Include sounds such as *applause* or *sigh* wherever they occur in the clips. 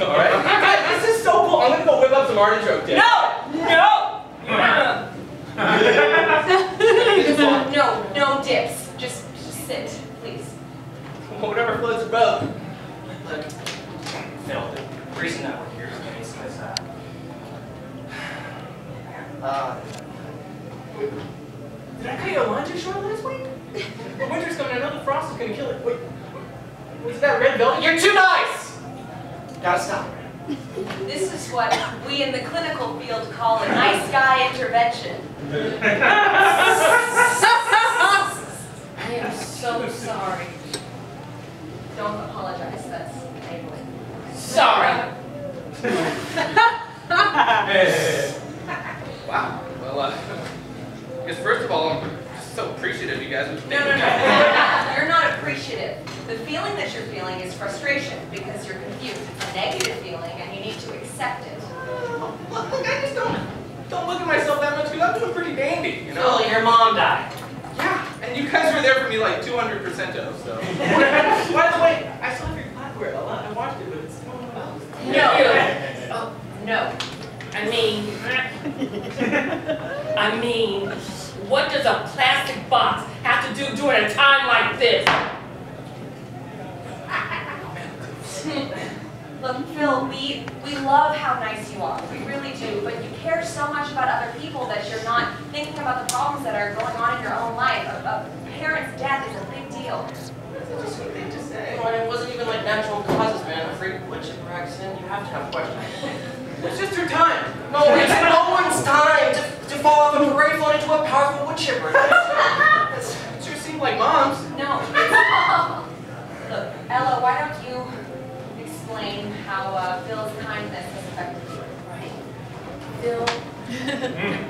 *laughs* make it up to you, alright? Guys, this is so cool. I'm gonna go whip up some artichoke dip. No! No! no, no dips. Just, just sit, please. *laughs* Whatever floats your boat. Look, Phil, the reason that we're here today is because, uh, *sighs* uh, Did I cut your line too short last week? The *laughs* Winter's coming. I know the frost is gonna kill it. Wait, was that red velvet? You're too nice! Gotta stop. This is what we in the clinical field call a nice guy intervention. I am so sorry. Don't apologize, that's enabling. Sorry. Wow. Well, uh, I guess first of all, I'm just so appreciative you guys would No, no, no, of you're me. not, you're not appreciative. The feeling that you're feeling is frustration because you're confused. It's a negative feeling and you need to accept it. Look, look, I just don't, don't look at myself that much because I'm doing pretty dandy, you know? Phil, your mom died. Yeah. And you guys were there for me like 200% of, so. By the way, I saw your flatware. I I watched it, but it's no one else. No. *laughs* Oh, no. I mean, *laughs* I mean, what does a plastic box have to do during a time like this? Look, Phil, we, we love how nice you are. We really do. But you care so much about other people that you're not thinking about the problems that are going on in your own life. A, a parent's death is a big deal. That's what they just say. Well, it wasn't even like natural causes, man. A freak wood chipper accident, you have to have questions. It's just your time. No, it's no one's time to, to fall off a parade float into a powerful wood chipper. It sure seemed like mom's. No. Look, Ella, why explain how uh, Phil's kindness has affected you. Right. Phil, mm.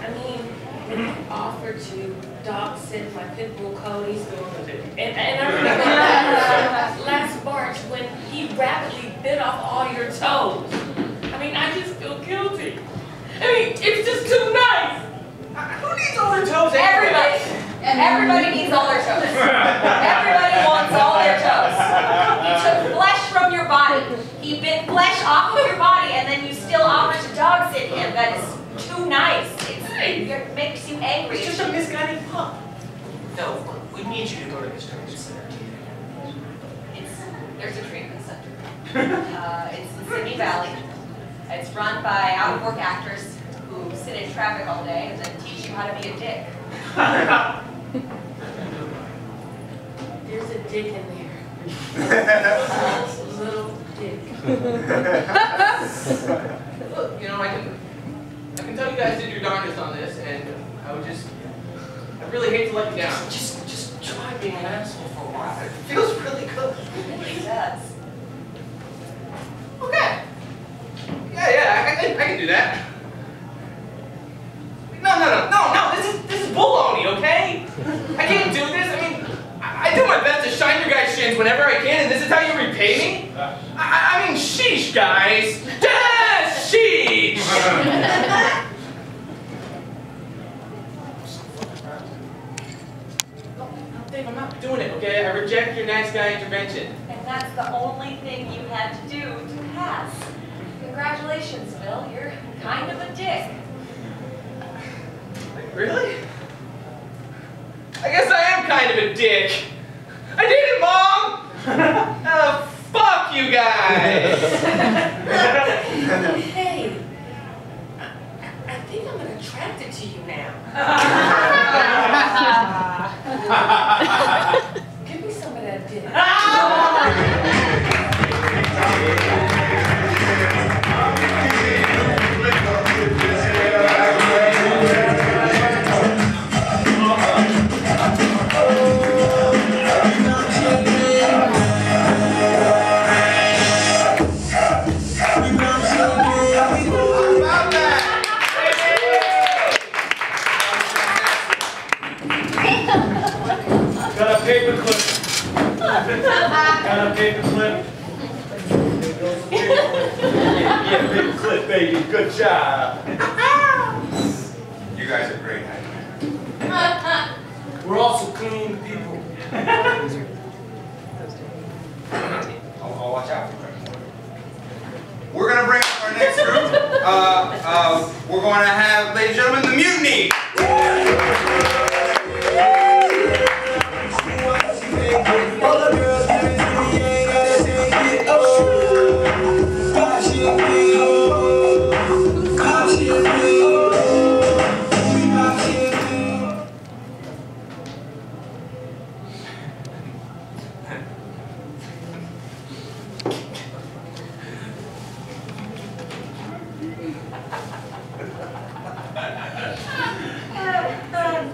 *laughs* I mean, offered to dog sit my pit bull Cody's and, and I *laughs* remember last, last March when he rapidly bit off all your toes. I mean, I just feel guilty. I mean, it's just too nice. Uh, who needs all their toes? Everybody. Everybody needs all their toes. *laughs* Everybody wants all their toes. Off of your body, and then you still offer to dog sit him. That is too nice. It's, it makes you angry. It's just a misguided pup. No, we need you to go to this treatment center. It's, there's a treatment center. *laughs* Uh, it's in Sydney Valley. It's run by out-of-work actors who sit in traffic all day and then teach you how to be a dick. *laughs* There's a dick in there. *laughs* A little dick. *laughs* Look, you know, I can, I can tell you guys did your darndest on this, and I would just, I really hate to let you down. Just, just try being an asshole for a while. It feels really good. It does. Okay. Yeah, yeah, I, I, can- I can do that. No, no, no, no, no, this is, this is baloney, okay? I can't do this, I mean, I, I do my best to shine your guys' shins whenever I can, and this is how you repay me? Sheesh, guys. Yeah, sheesh! Dave, I'm not doing it, okay? I reject your nice guy intervention. And that's the only thing you had to do to pass. Congratulations, Bill. You're kind of a dick. Really? I guess I am kind of a dick. I did it, Mom! *laughs* oh, fuck you guys! Hey, I, I think I'm attracted to you now. *laughs* *laughs*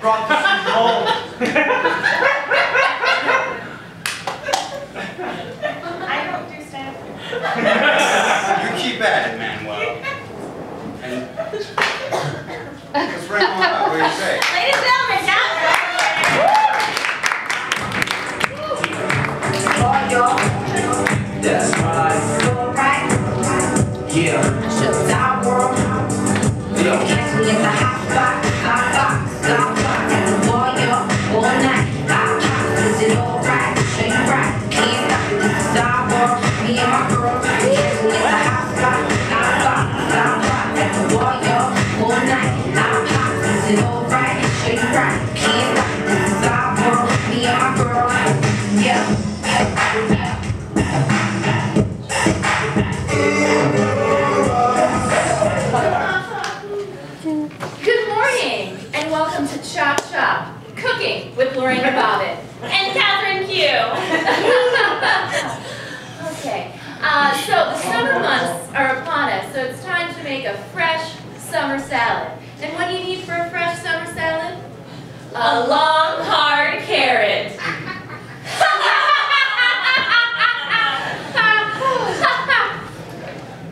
Brought this from home. I don't do stand You keep at it, Manuel. And *laughs* let's on up. What do you say? With Lorena Bobbitt. And Catherine Q. *laughs* Okay, uh, so the summer months are upon us, so it's time to make a fresh summer salad. And what do you need for a fresh summer salad? A long, hard carrot. *laughs*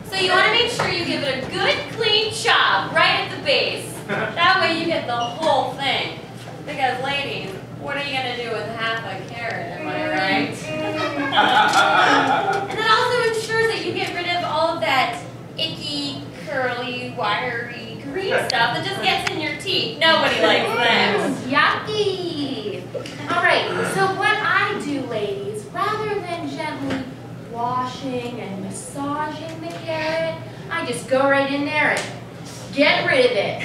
So you want to make sure you give it a good, clean chop right at the base. *laughs* That way you get the whole thing. Because ladies, what are you going to do with half a carrot, am I mm-hmm. right? *laughs* and it also ensures that you get rid of all of that icky, curly, wiry, green stuff that just gets in your teeth. Nobody likes that. *laughs* Yucky! All right, so what I do, ladies, rather than gently washing and massaging the carrot, I just go right in there and get rid of it.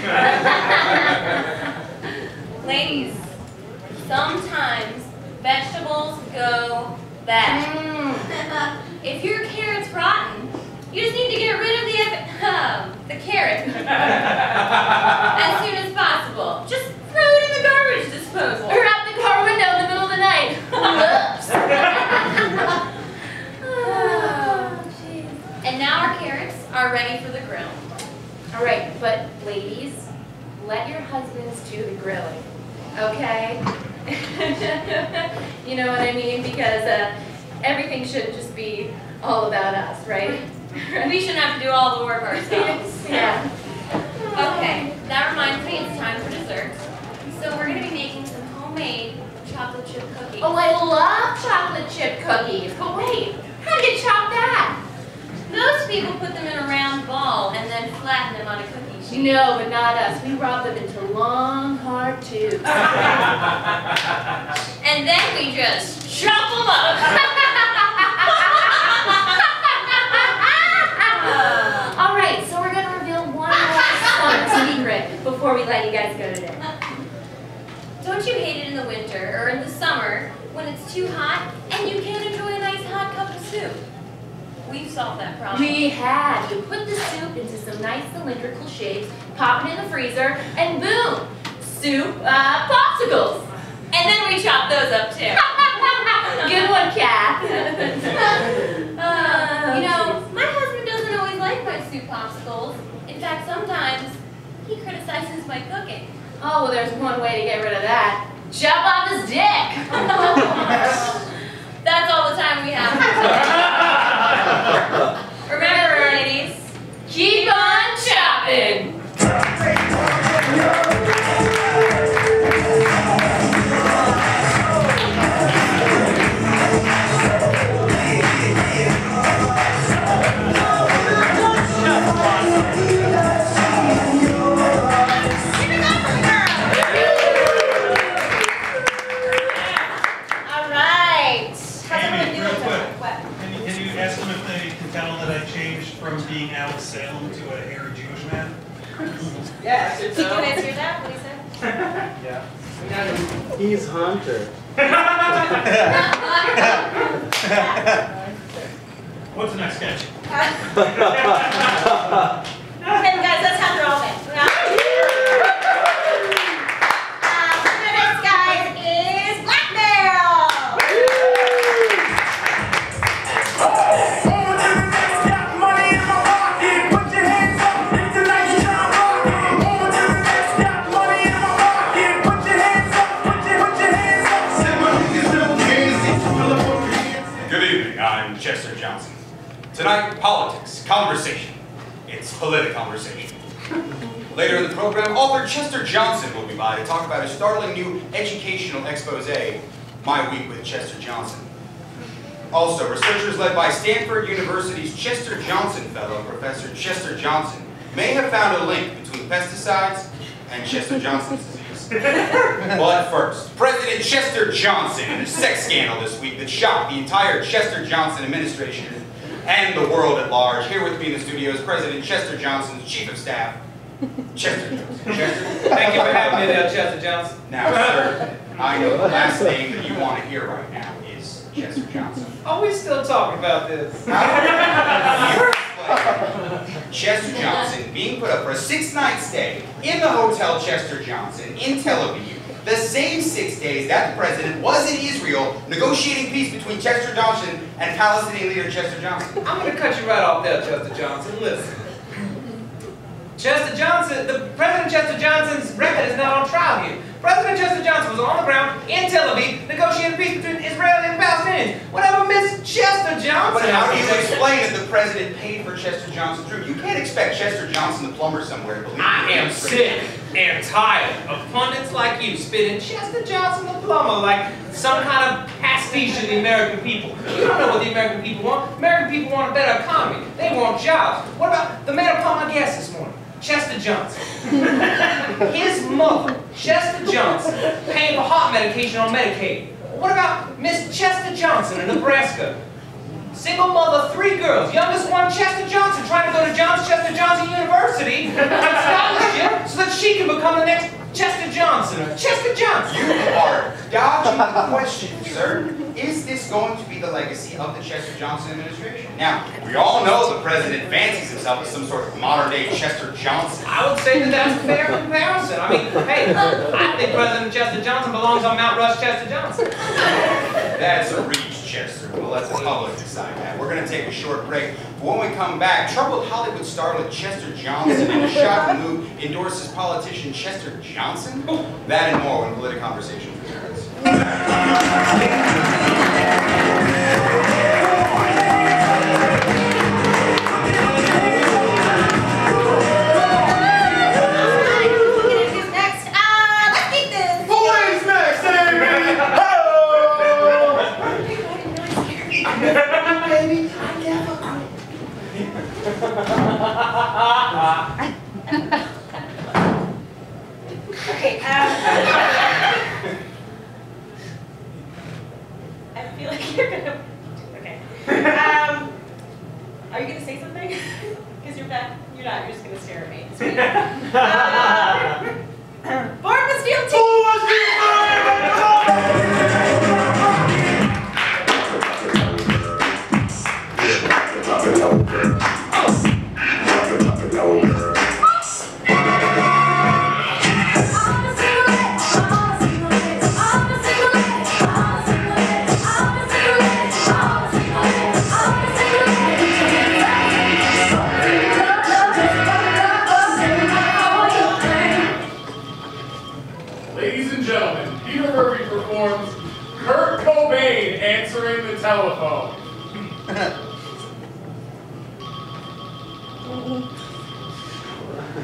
*laughs* Ladies, sometimes vegetables go bad. Mm. *laughs* If your carrot's rotten, you just need to get rid of the um, the carrot *laughs* as soon as possible. Just throw it in the garbage disposal. Or out the car window in the middle of the night. Whoops. Oh, *laughs* and now our carrots are ready for the grill. All right, but ladies, let your husbands do the grilling, okay? *laughs* you know what I mean? Because uh, everything shouldn't just be all about us, right? *laughs* We shouldn't have to do all the work ourselves. *laughs* yeah. Okay, that reminds me it's time for dessert. So we're gonna be making some homemade chocolate chip cookies. Oh, I love chocolate chip cookies. But wait, how do you chop that? Most people put them in a round ball and then flatten them on a cookie sheet. No, but not us. We rob them into long, hard tubes. *laughs* And then we just chop them up. *laughs* All right, so we're gonna reveal one more secret before we let you guys go today. Don't you hate it in the winter or in the summer when it's too hot and you can't enjoy a nice hot cup of soup? We've solved that problem. We have. You put the soup into some nice cylindrical shapes, pop it in the freezer, and boom, soup uh, popsicles. And then we chop those up too. *laughs* Good one, Kath. *laughs* Uh, you know, my husband doesn't always like my soup popsicles. In fact, sometimes he criticizes my cooking. Oh, well, there's one way to get rid of that. Chop off his dick. *laughs* That's all the time we have. Remember, ladies, Keep on chopping. Changed from being Alex Salem to a hairy Jewish man? Yeah, I said Did you so. answer that? What he said? *laughs* Yeah. He's Hunter. *laughs* What's the next sketch? *laughs* Later in the program, author Chester Johnson will be by to talk about his startling new educational expose, My Week with Chester Johnson. Also, researchers led by Stanford University's Chester Johnson Fellow, Professor Chester Johnson, may have found a link between pesticides and Chester Johnson's disease. *laughs* But first, President Chester Johnson and a sex scandal this week that shocked the entire Chester Johnson administration and the world at large. Here with me in the studio is President Chester Johnson's Chief of Staff, Chester Johnson. Chester, Thank you for having me there, Chester Johnson. now, sir, I know the last name that you want to hear right now is Chester Johnson. Are we still talking about this? *laughs* Chester Johnson being put up for a six-night stay in the Hotel Chester Johnson in Tel Aviv, the same six days that the president was in Israel negotiating peace between Chester Johnson and Palestinian leader Chester Johnson. I'm gonna cut you right off there, Chester Johnson. Listen. Chester Johnson, the President Chester Johnson's record is not on trial here. President Chester Johnson was on the ground in Tel Aviv negotiating peace between Israel and Palestinians. Whatever Miss Chester Johnson. But how do you explain that the president paid for Chester Johnson's room? You can't expect Chester Johnson, the plumber somewhere, to believe I am sick and tired of pundits like you spitting Chester Johnson the plumber like some kind of pastiche of the American people. You don't know what the American people want. American people want a better economy. They want jobs. What about the man upon my guest this morning? Chester Johnson. His mother, Chester Johnson, paying for heart medication on Medicaid. What about Miss Chester Johnson in Nebraska? Single mother, three girls. Youngest one, Chester Johnson, trying to go to Johns Chester Johnson University on scholarship so that she can become the next Chester Johnson or Chester Johnson. You are dodging the question, sir. Is this going to be the legacy of the Chester Johnson administration? Now, we all know the president fancies himself as some sort of modern-day Chester Johnson. I would say that that's a fair comparison. I mean, hey, I think President Chester Johnson belongs on Mount Rush Chester Johnson. That's a reach, Chester. We'll let the public decide that. We're going to take a short break. When we come back, troubled Hollywood starlet Chester Johnson in a *laughs* shocking move endorses politician Chester Johnson? That and more when Political Conversation returns. *laughs* 啊啊哈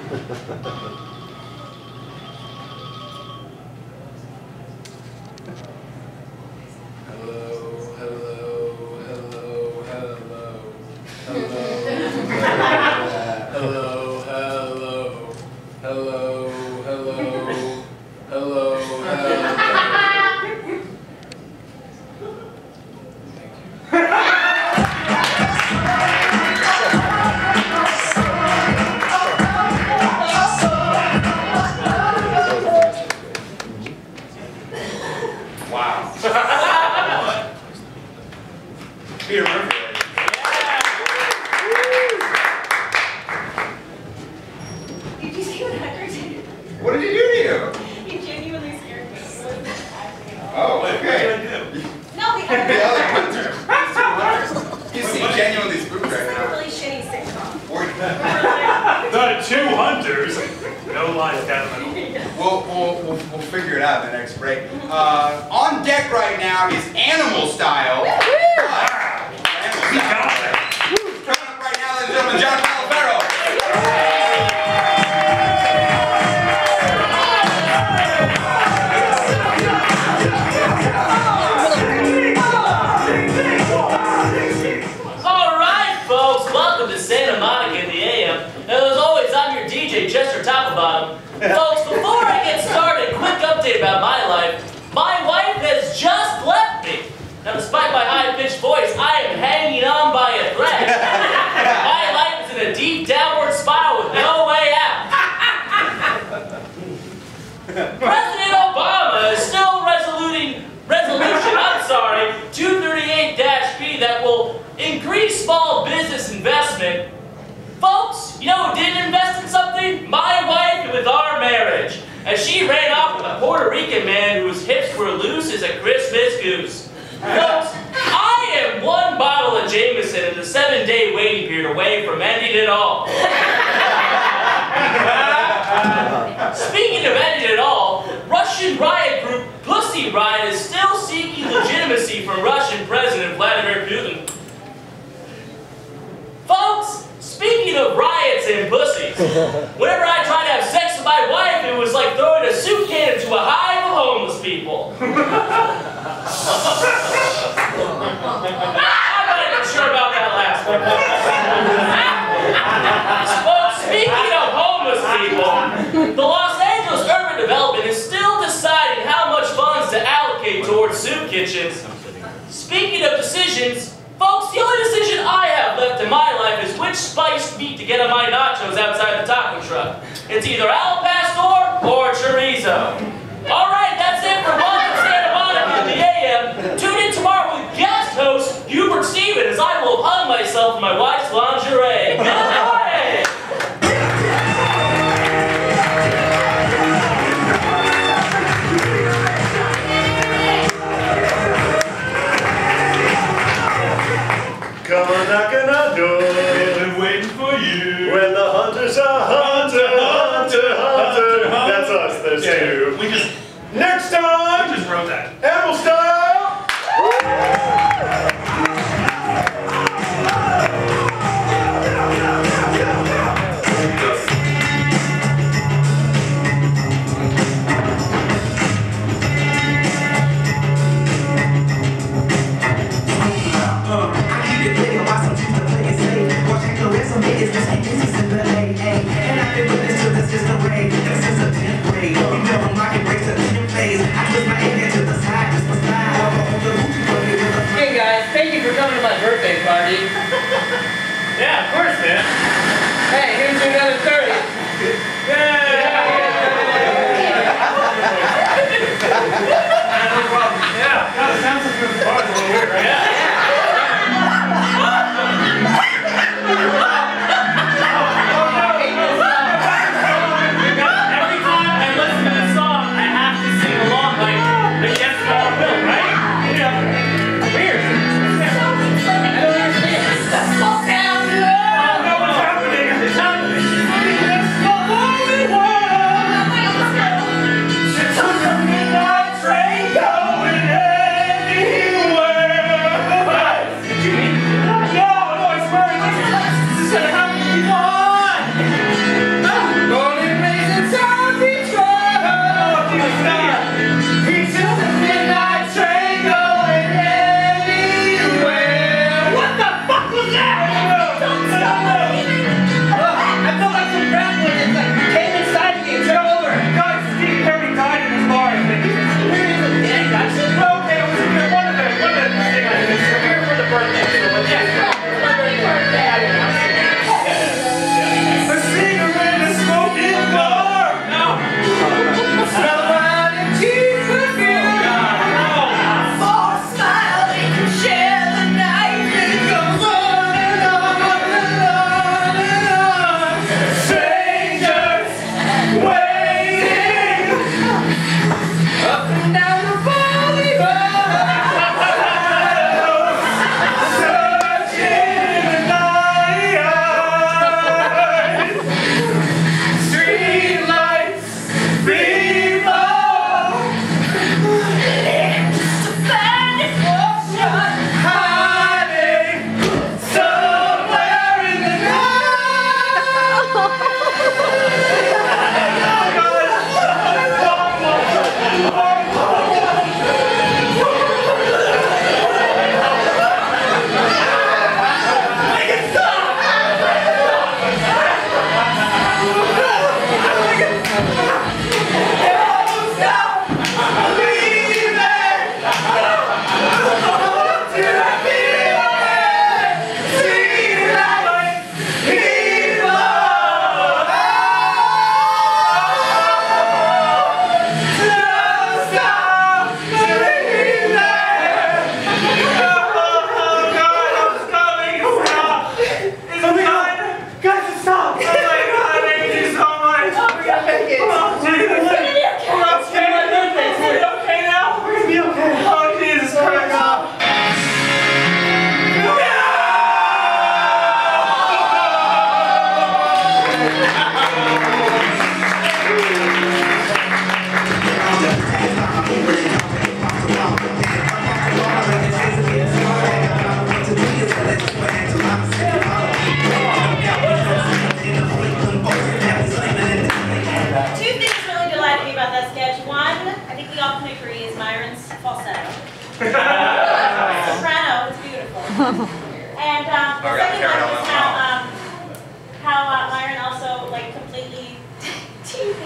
ハハハハ。Figure it out in the next break. Uh, on deck right now is Animal Style. About my life, my wife has just left me. Now, despite my high-pitched voice, I am hanging on by a thread. *laughs* my life is in a deep downward spiral with no way out. President Obama is still resoluting resolution, I'm sorry, 238-B that will increase small business investment. Folks, you know who didn't invest in something? My wife with our marriage. And she ran off with a Puerto Rican man whose hips were loose as a Christmas goose. Folks, I am one bottle of Jameson and the seven-day waiting period away from ending it all. Speaking of ending it all, Russian riot group Pussy Riot is still seeking legitimacy from Russian President Vladimir Putin. Folks, speaking of riots and pussies, whenever I tried to have with my wife, it was like throwing a soup can into a hive of homeless people. *laughs* I'm not even sure about that last one. Folks, speaking of homeless people, the Los Angeles Urban Development is still deciding how much funds to allocate towards soup kitchens. Speaking of decisions, folks, the only decision I have left in my life is which spiced meat to get on my nachos outside the taco truck. It's either al pastor or chorizo. All right, that's it for Welcome Santa Monica in the AM. Tune in tomorrow with guest host Hubert Steven as I will hung myself in my wife's lingerie. *laughs*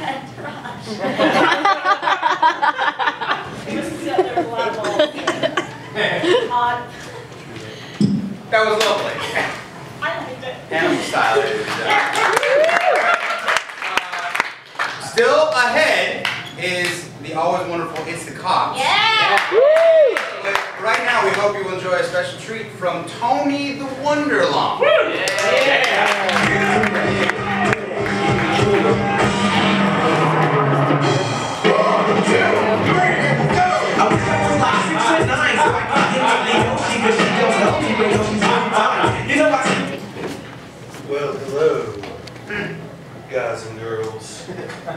teabag Raj. it was there was a lot of balls. Odd. That was lovely. I liked it. Animal style, ladies and gentlemen. Uh, Still ahead is the always wonderful It's the Cops. Yeah. But right now, we hope you will enjoy a special treat from Tony the Wonder Llama. Well,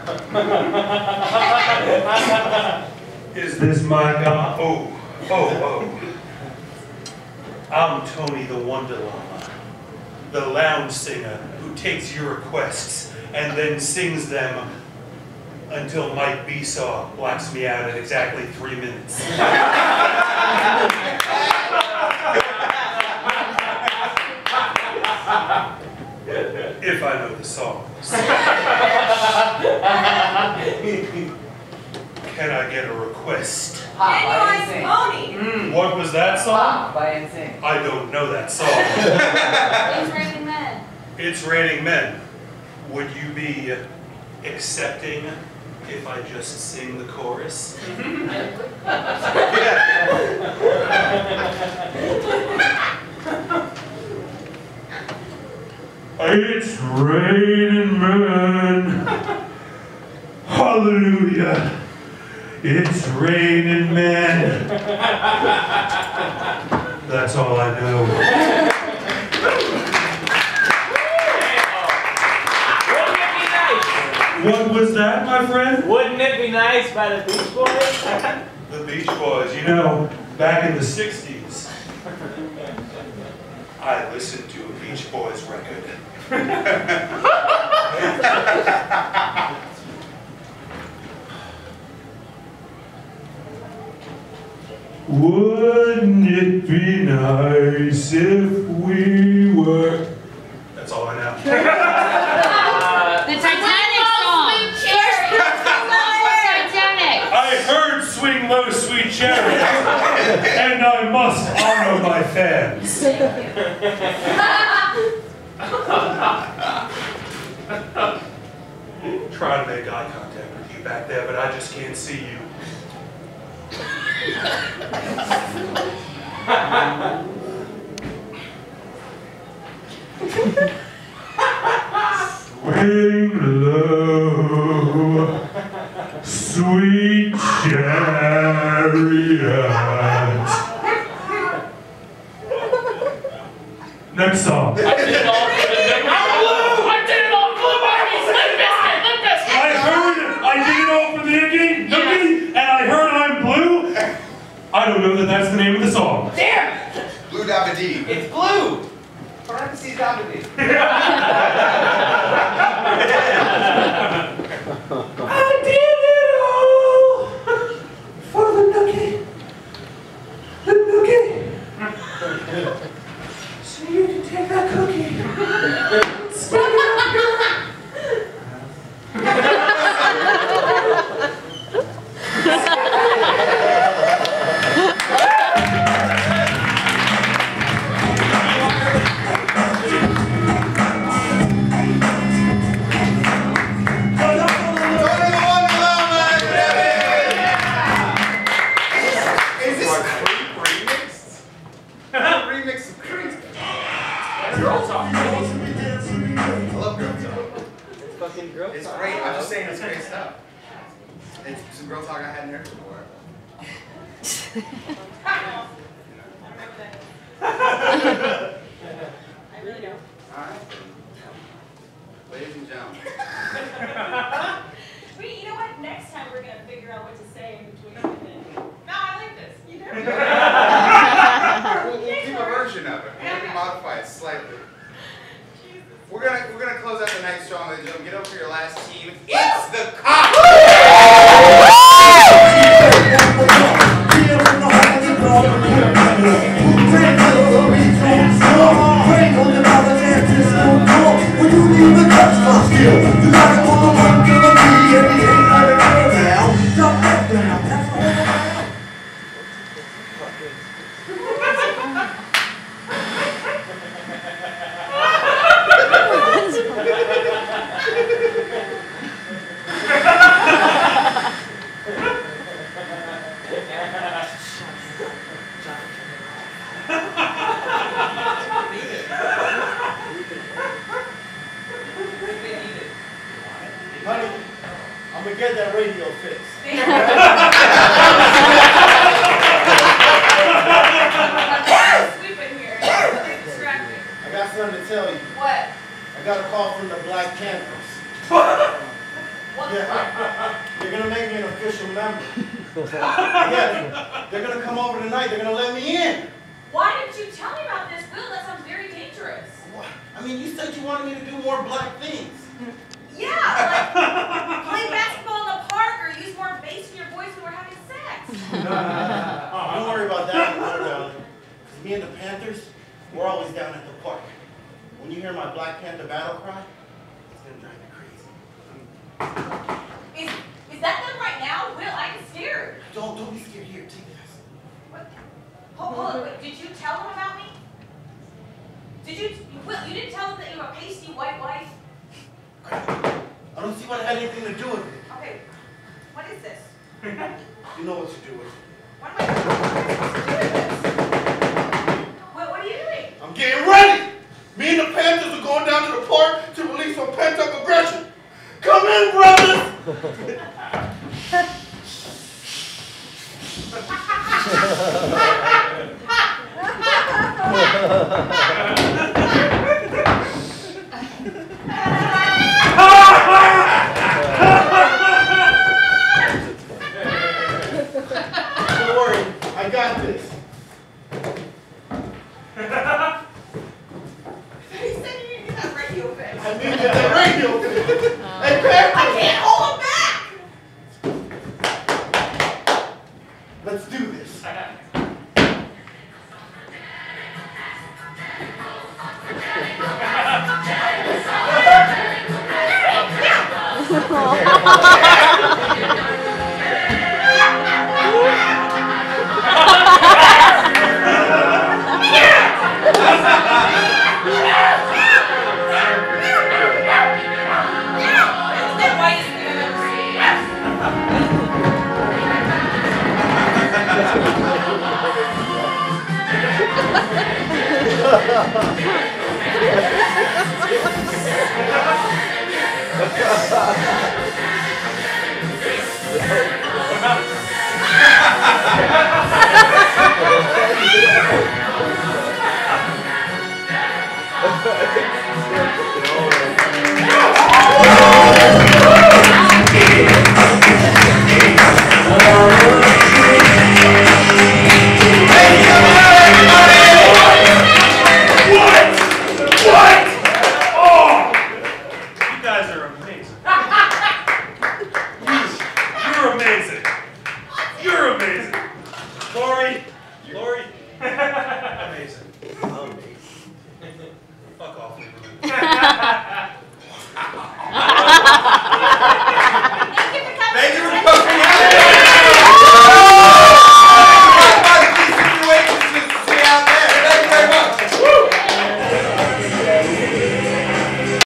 *laughs* Is this my guy? Oh, oh, oh. I'm Tony the Wonder Llama, the lounge singer who takes your requests and then sings them until Mike Besaw blacks me out in exactly three minutes. *laughs* if I know the songs. Can I get a request? Ginuwine pony. Hmm, what was that song? by NSYNC. I don't know that song. It's raining men. it's raining men. Would you be accepting if I just sing the chorus? It's raining men. Hallelujah. It's raining men. That's all I know. Wouldn't it be nice? What was that, my friend? Wouldn't it be nice by the Beach Boys? *laughs* The Beach Boys. You know, back in the 60s, I listened to a Beach Boys record. *laughs* Wouldn't it be nice if we were... That's all I know. *laughs* The Titanic song. First Titanic. I heard Swing Low, Sweet Chariot, and I must honor my fans. *laughs* Trying to make eye contact with you back there, but I just can't see you. Swing low, sweet chariot. Next song. I did it all for the I did it all for the Barbies! Limp Bizkit! Limp Bizkit! I heard I did it all for the Iggy, Nookie, and I heard I'm blue. I don't know that that's the name of the song. It's blue! Parentheses Dabba *laughs* and. *laughs* Wait, you know what? Next time we're gonna figure out what to say in between. No, I like this. You *laughs* do. we'll, we'll do a version of it. We're gonna modify it slightly. We're gonna we're gonna close out the night strong, ladies and gentlemen. Get over your last team. It's the call from the Black Panthers. Yeah, they're gonna make me an official member. Yeah, they're gonna come over tonight. They're gonna let me in. Why didn't you tell me about this, Will? That sounds very dangerous. I mean, you said you wanted me to do more black things. Yeah, like play basketball in the park or use more bass in your voice when we're having sex. *laughs* Oh, don't worry about that, anymore, darling. 'Cause me and the Panthers, we're always down at the park. When you hear my Black Panther battle cry, it's gonna drive you crazy. Is is that them right now? Will, I'm scared. Don't don't be scared. Here, take this. What? Hold, hold on, wait, did you tell them about me? Did you, Will, you didn't tell them that you have a pasty white wife? I don't see what had anything to do with it. Okay, what is this? *laughs* You know what to do with it. What am I doing? Will, what are you doing? I'm getting ready. Me and the Panthers are going down to the park to release some pent-up aggression. Come in, brothers. Don't *laughs* *laughs* *laughs*